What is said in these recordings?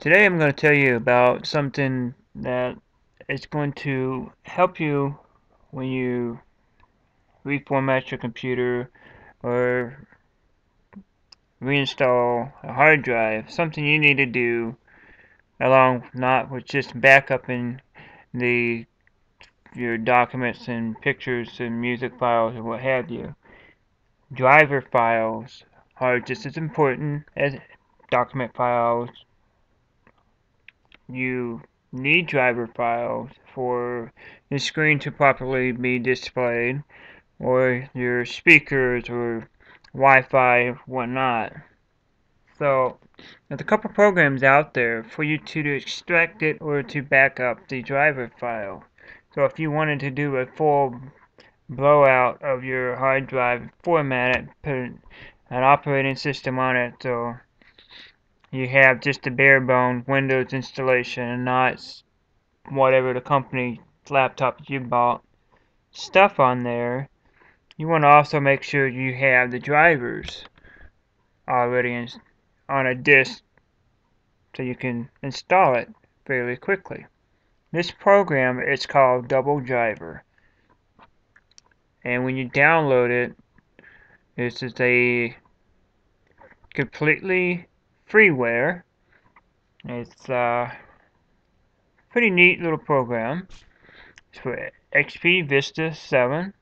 Today I'm going to tell you about something that is going to help you when you reformat your computer or reinstall a hard drive. Something you need to do along not with just backupping the your documents and pictures and music files and what have you. Driver files are just as important as document files, you need driver files for the screen to properly be displayed or your speakers or Wi-Fi whatnot. So there's a couple programs out there for you to, to extract it or to back up the driver file. So if you wanted to do a full blowout of your hard drive, format it, put an operating system on it so you have just a bare bone Windows installation and not whatever the company laptop you bought stuff on there. You want to also make sure you have the drivers already in, on a disk so you can install it fairly quickly. This program is called Double Driver. And when you download it, this is a completely freeware. It's a uh, pretty neat little program. It's for XP Vista 7.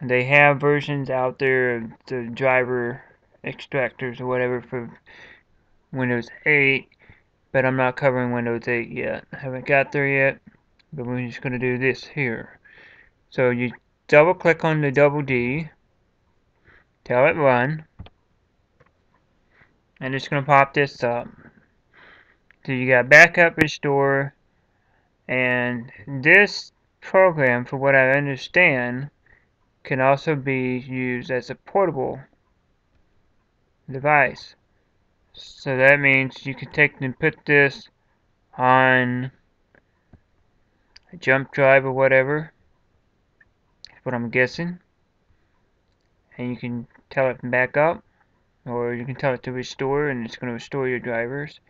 They have versions out there of the driver extractors or whatever for Windows 8, but I'm not covering Windows 8 yet. I haven't got there yet, but we're just going to do this here. So you double click on the double D, tell it run, and it's going to pop this up. So you got backup, restore, and this program, for what I understand, can also be used as a portable device. So that means you can take and put this on a jump drive or whatever. What I'm guessing. And you can tell it back up or you can tell it to restore and it's going to restore your drivers.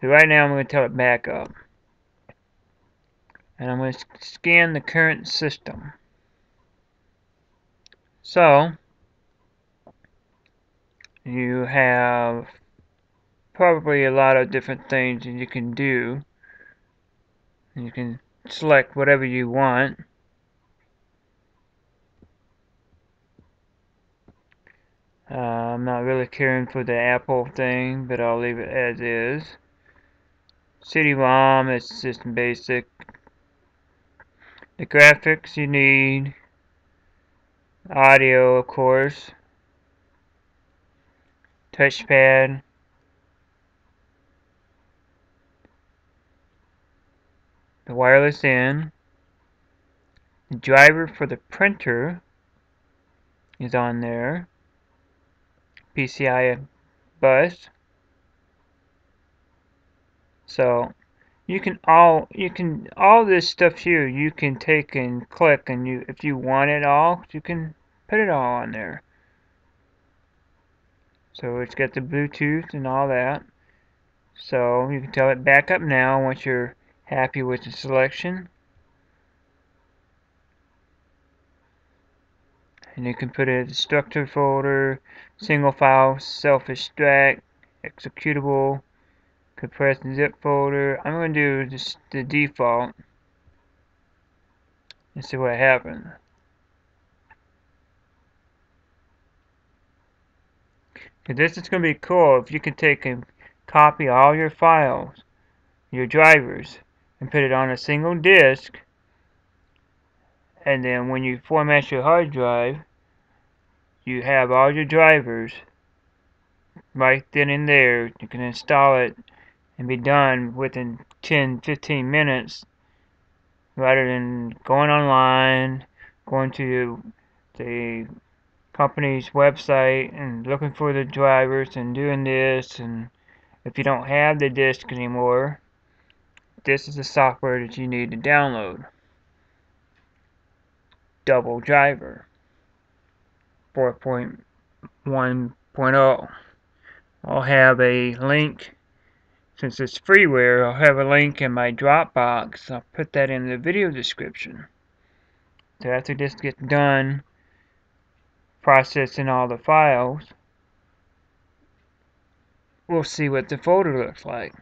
So right now I'm going to tell it back up. And I'm going to scan the current system. So, you have probably a lot of different things that you can do. You can select whatever you want. Uh, I'm not really caring for the Apple thing, but I'll leave it as is. CD-ROM is just basic. The graphics you need. Audio, of course. Touchpad. The wireless in. The driver for the printer is on there. PCI bus. So you can all you can all this stuff here you can take and click and you if you want it all you can put it all on there. So it's got the Bluetooth and all that. So you can tell it back up now once you're happy with the selection. and you can put it in the structure folder, single file, self-extract, executable, compressed zip folder. I'm going to do just the default and see what happens. This is going to be cool if you can take and copy all your files, your drivers, and put it on a single disk and then when you format your hard drive you have all your drivers right then and there. You can install it and be done within 10-15 minutes rather than going online going to the company's website and looking for the drivers and doing this. And if you don't have the disk anymore this is the software that you need to download. Double driver 4.1.0 I'll have a link since it's freeware, I'll have a link in my Dropbox. I'll put that in the video description. So after this gets done processing all the files, we'll see what the folder looks like.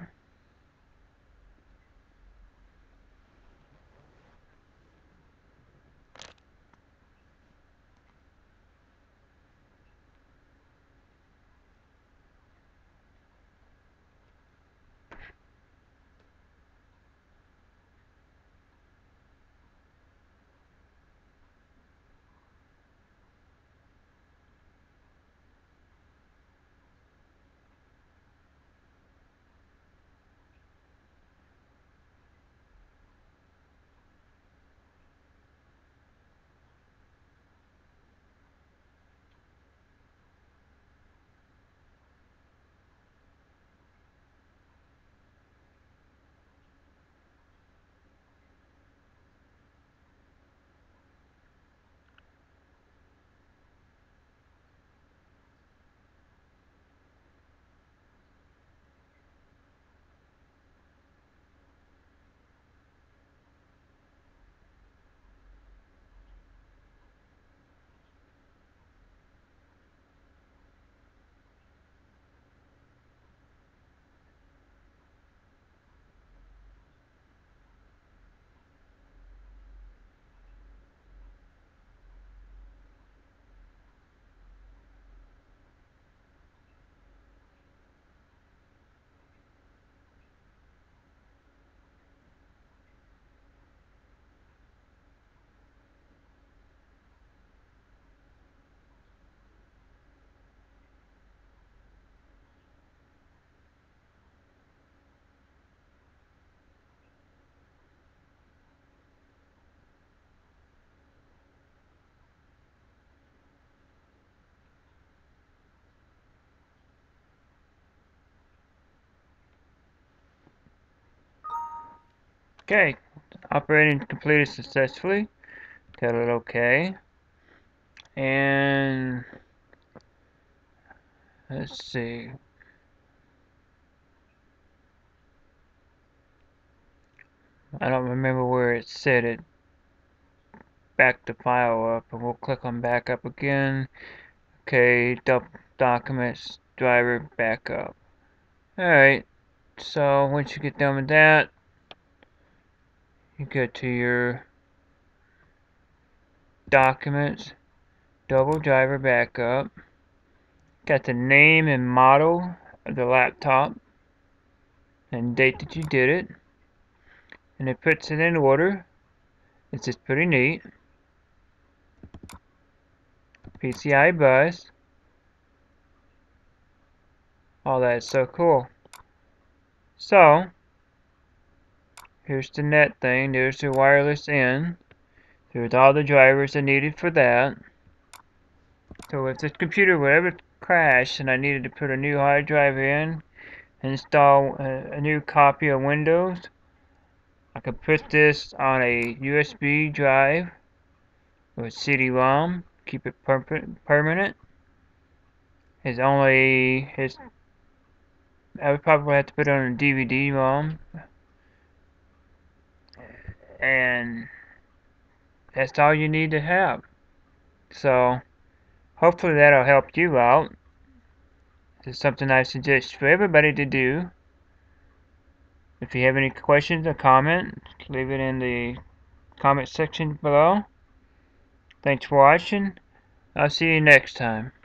Okay, operating completed successfully. Tell it OK. And let's see. I don't remember where it said it. Back the file up, and we'll click on backup again. Okay, documents, driver, backup. Alright, so once you get done with that, you go to your documents, double driver backup, got the name and model of the laptop and date that you did it, and it puts it in order. It's just pretty neat. PCI bus. All that is so cool. So, Here's the net thing. There's the wireless in. There's all the drivers I needed for that. So if this computer would ever crash and I needed to put a new hard drive in, install a, a new copy of Windows, I could put this on a USB drive with CD-ROM, keep it per permanent. It's only, it's, I would probably have to put it on a DVD-ROM and that's all you need to have. So hopefully that'll help you out. It's something I suggest for everybody to do. If you have any questions or comments leave it in the comment section below. Thanks for watching. I'll see you next time